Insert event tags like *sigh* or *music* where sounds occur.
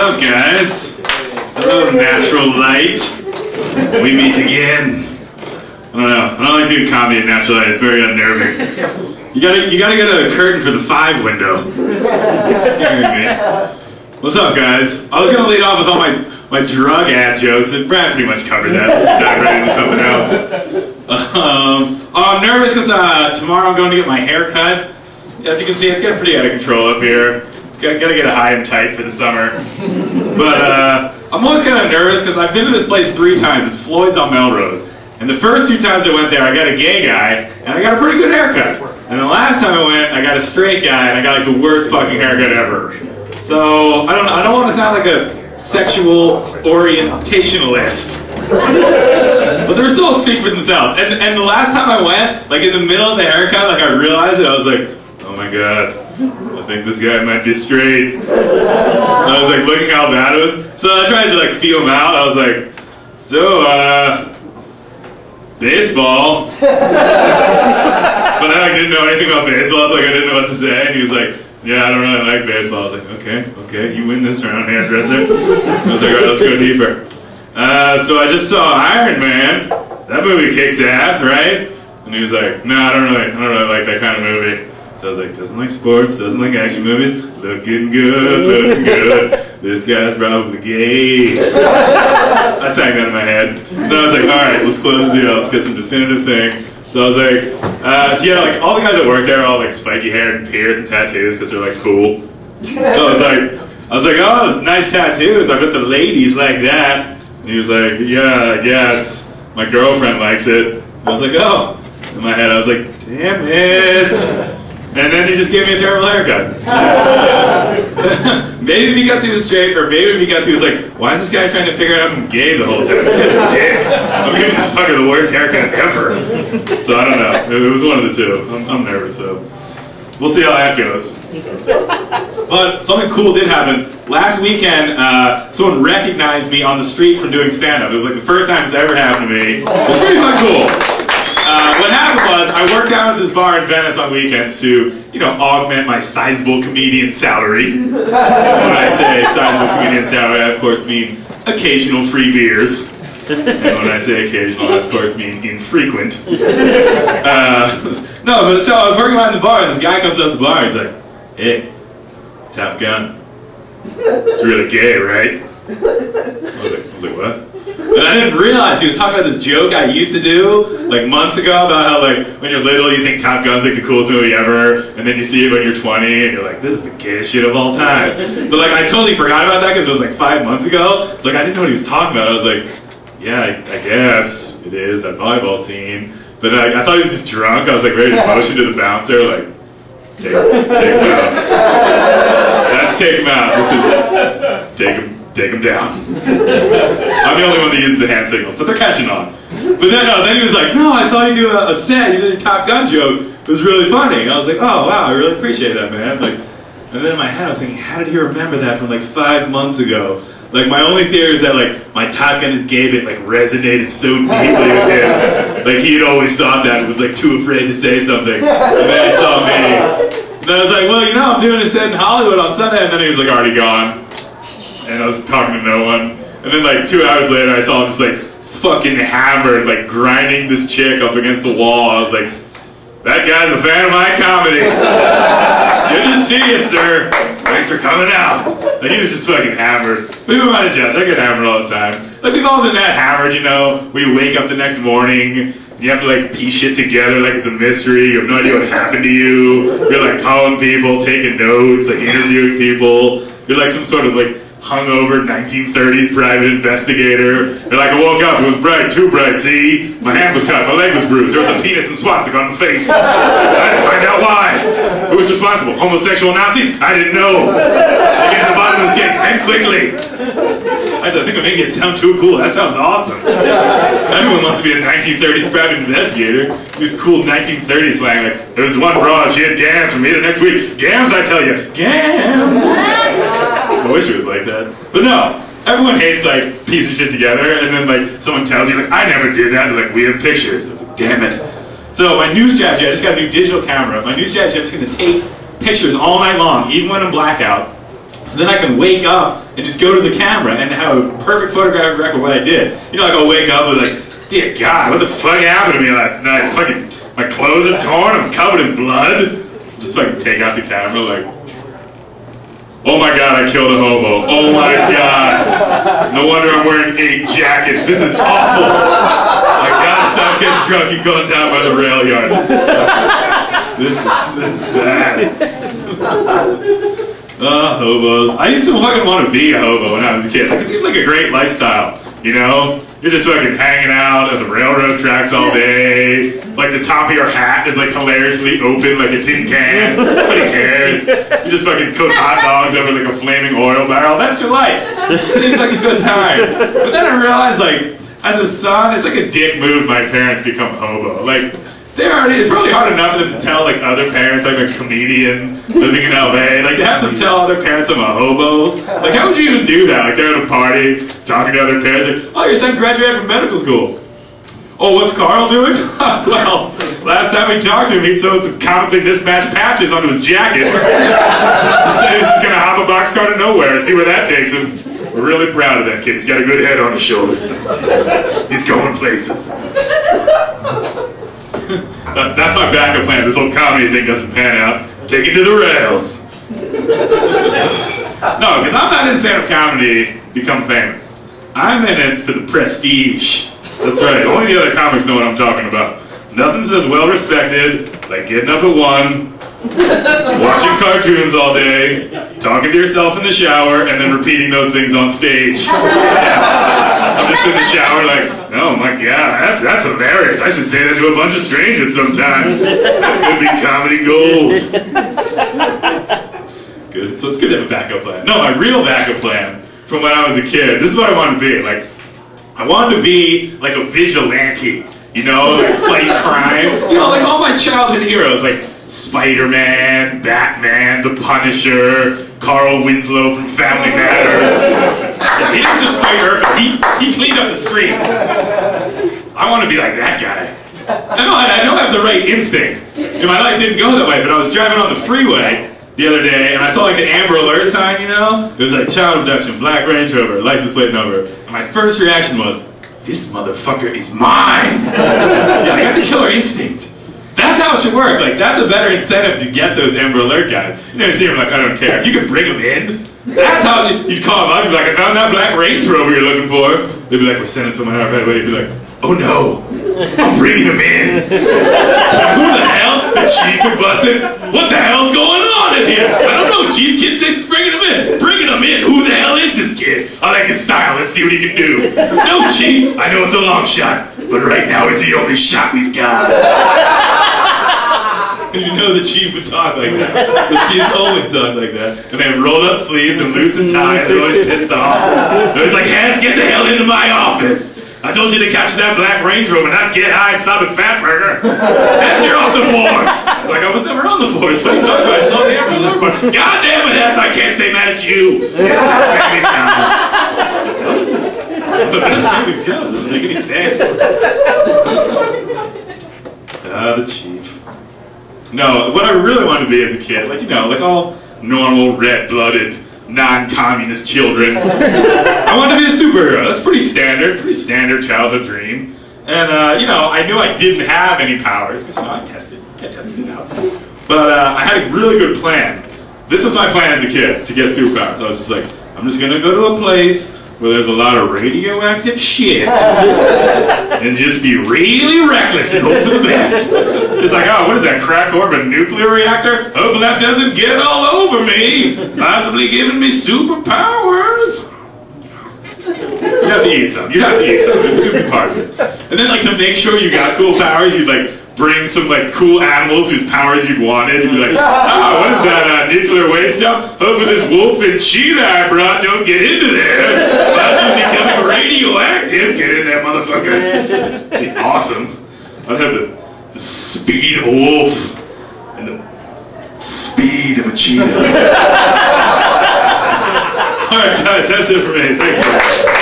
up, guys? Hello, natural light. We meet again. I don't know. I don't like doing comedy at natural light. It's very unnerving. You gotta, you gotta get a curtain for the five window. It's scaring me. What's up, guys? I was gonna lead off with all my my drug ad jokes, but Brad pretty much covered that. Let's dive right into something else. Um, oh, I'm nervous because uh, tomorrow I'm going to get my hair cut. As you can see, it's getting pretty out of control up here. Gotta, get a high and tight for the summer. But uh, I'm always kind of nervous because I've been to this place three times. It's Floyd's on Melrose. And the first two times I went there, I got a gay guy, and I got a pretty good haircut. And the last time I went, I got a straight guy, and I got like the worst fucking haircut ever. So I don't, I don't want to sound like a sexual orientationalist. but the results speak for themselves. And, and the last time I went, like in the middle of the haircut, like I realized it, I was like, oh my god, I think this guy might be straight. I was like looking how bad it was. So I tried to like feel him out. I was like, so, uh, baseball. *laughs* but I like, didn't know anything about baseball, so like, I didn't know what to say. And he was like, yeah, I don't really like baseball. I was like, okay, okay, you win this round, hairdresser. I was like, all right, let's go deeper. Uh, so I just saw Iron Man. That movie kicks ass, right? And he was like, no, I don't really, I don't really like that kind of movie. So I was like, doesn't like sports, doesn't like action movies, looking good, *laughs* looking good. This guy's probably gay. I sang that in my head. Then I was like, all right, let's close the deal. Let's get some definitive thing. So I was like, uh, so yeah, like all the guys that work there are all like spiky hair and pierced and tattoos because they're like cool. So I was like, I was like, oh, nice tattoos. I bet the ladies like that. And he was like, yeah, I guess. My girlfriend likes it. I was like, oh. In my head, I was like, damn it. And then he just gave me a terrible haircut. *laughs* maybe because he was straight, or maybe because he was like, why is this guy trying to figure out I'm gay the whole time? This guy's a dick. I'm giving this fucker the worst haircut ever. So I don't know. It was one of the two. I'm, I'm nervous, so we'll see how that goes. But something cool did happen. Last weekend, uh, someone recognized me on the street from doing stand-up. It was like the first time it's ever happened to me. It was pretty fucking cool. Was I worked down at this bar in Venice on weekends to, you know, augment my sizable comedian salary. And *laughs* when I say sizable comedian salary, I of course mean occasional free beers. And when I say occasional, I of course mean infrequent. Uh, no, but so I was working behind the bar, and this guy comes up to the bar, he's like, "Hey, Top Gun, it's really gay, right?" I was like, I was like, what? And I didn't realize he was talking about this joke I used to do like months ago about how like when you're little you think Top Gun's like the coolest movie ever, and then you see it when you're 20 and you're like, this is the gayest shit of all time. But like I totally forgot about that because it was like five months ago. So like I didn't know what he was talking about. I was like, yeah, I, I guess it is that volleyball scene. But like, I thought he was just drunk. I was like ready to motion to the bouncer like, take, take him out. That's take him out. This is take him take him down. I'm the only one that uses the hand signals, but they're catching on. But then, no, then he was like, no, I saw you do a, a set, you did a Top Gun joke. It was really funny. And I was like, oh, wow, I really appreciate that, man. Like, and then in my head, I was thinking, how did he remember that from like five months ago? Like, my only theory is that like my Top Gun is gay bit like resonated so deeply with him. Like, he had always thought that and was like too afraid to say something. And then he saw me. And I was like, well, you know, I'm doing a set in Hollywood on Sunday. And then he was like already gone and I was talking to no one. And then like two hours later, I saw him just like fucking hammered, like grinding this chick up against the wall. I was like, that guy's a fan of my comedy. *laughs* Good to see you, sir. Thanks for coming out. Like, he was just fucking hammered. Who am I to judge? I get hammered all the time. Like, we've all been that hammered, you know, We wake up the next morning, you have to like piece shit together like it's a mystery. You have no idea what happened to you. You're like calling people, taking notes, like interviewing people. You're like some sort of like hungover 1930s private investigator. They're like, I woke up, it was bright, too bright, see? My hand was cut, my leg was bruised, there was a penis and swastika on my face. I had to find out why. Who was responsible? Homosexual Nazis? I didn't know. I get to the bottom of this case, and quickly. I said, I think I'm making it sound too cool. That sounds awesome. Everyone wants to be a 1930s private investigator. Use cool 1930s slang like, there was one broad, she had gams from me the next week. Gams, I tell you. Gams. I wish it was like that. But no, everyone hates like piece of shit together, and then like someone tells you like I never did that, and like we have pictures. I was like, damn it. So my new strategy, I just got a new digital camera. My new strategy, I'm just gonna take pictures all night long, even when I'm blackout. So then I can wake up and just go to the camera and have a perfect photographic record of what I did. You know, like I'll wake up with like, dear God, what the fuck happened to me last night? Fucking, my clothes are torn, I'm covered in blood. Just like take out the camera like, oh my God, I killed a hobo. Oh my *laughs* God. No wonder I'm wearing eight jackets. This is awful. I gotta stop getting drunk and going down by the rail yard. This is, this is, this is bad. Uh, hobos. I used to fucking want to be a hobo when I was a kid. Like, it seems like a great lifestyle, you know? You're just fucking hanging out at the railroad tracks all day. Like, the top of your hat is, like, hilariously open like a tin can. Nobody *laughs* cares. You just fucking cook hot dogs over, like, a flaming oil barrel. That's your life. Seems like a good time. But then I realized, like, as a son, it's like a dick move my parents become hobo. Like, they're it's probably hard enough for them to tell like other parents, like a comedian living in LA, like to have them tell other parents I'm a hobo. Like how would you even do that? Like they're at a party, talking to other parents, like, oh your son graduated from medical school. Oh, what's Karl doing? *laughs* well, last time we talked to him, he'd sewed some comically mismatched patches onto his jacket. *laughs* he said he was just gonna hop a boxcar to nowhere and see where that takes him. We're really proud of that kid. He's got a good head on his shoulders. He's going places. That, that's my backup plan. This whole comedy thing doesn't pan out. Take it to the rails. no, because I'm not in stand-up comedy to become famous. I'm in it for the prestige. That's right. Only the other comics know what I'm talking about. Nothing says well respected like getting up at one, watching cartoons all day, talking to yourself in the shower, and then repeating those things on stage. *laughs* I'm just in the shower like, oh my god, that's that's hilarious. I should say that to a bunch of strangers sometime. That *laughs* could be comedy gold. Good. So it's good to have a backup plan. No, my real backup plan from when I was a kid. This is what I wanted to be. Like, I wanted to be like a vigilante. You know, like fight crime. *laughs* You know, like all my childhood heroes, like Spider-Man, Batman, The Punisher, Carl Winslow from Family Matters. *laughs* He didn't just fight Urkel, he, he cleaned up the streets. I want to be like that guy. I know, I know I have the right instinct. And my life didn't go that way, but I was driving on the freeway the other day, and I saw like the Amber Alert sign, you know? It was like child abduction, black Range Rover, license plate number. And my first reaction was, this motherfucker is mine! *laughs* yeah, I got the killer instinct. That's how it should work. Like, that's a better incentive to get those Amber Alert guys. You never see them like, I don't care. If you could bring them in, that's how you'd call them. You'd be like, I found that black Range Rover you're looking for. They'd be like, we're sending someone out right away. You'd be like, oh no, I'm bringing them in. Who the hell? The chief are busted? What the hell's going on in here? I don't know, chief. Kid says bringing them in. Bringing them in. Who the hell is this kid? I like his style. Let's see what he can do. No, chief. I know it's a long shot, but right now is the only shot we've got. And *laughs* you know the chief would talk like that. The chief's always talk like that. And they have rolled up sleeves and loosened tie, and they're always pissed off. They're always like, Hans, get the hell into my office. I told you to catch that black Range Rover, and not get high and stop at Fatburger. Hess, you're off the force. Like, I was never on the force. What are you talking about? I saw the But God damn it, Hess, I can't stay mad at you. *laughs* But that's maybe good. Doesn't make any sense. Ah, the chief. No, what I really wanted to be as a kid, like, you know, like all normal, red-blooded, non-communist children. I wanted to be a superhero. That's pretty standard, pretty standard childhood dream. And, uh, you know, I knew I didn't have any powers, because, you know, I tested, I tested it out. But uh, I had a really good plan. This was my plan as a kid, to get superpowers. I was just like, I'm just gonna go to a place where there's a lot of radioactive shit *laughs* and just be really reckless and hope for the best. It's like, oh, what is that, crack orb nuclear reactor? Hopefully that doesn't get all over me, possibly giving me superpowers. You have to eat some. You have to eat some. It would be part of it. And then, like, to make sure you got cool powers, you'd, like, bring some like cool animals whose powers you wanted and be like, oh, *laughs* what is that, uh, nuclear waste stuff? Hopefully this wolf and cheetah I brought don't get into there. Possibly becoming radioactive. Get in there, motherfucker. Be awesome. I'd have the, the speed of a wolf and the speed of a cheetah. *laughs* Alright guys, that's it for me. Thanks.